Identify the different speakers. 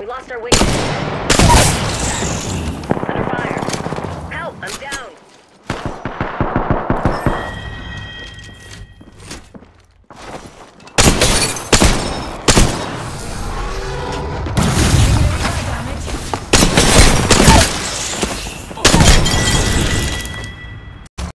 Speaker 1: We lost our wing.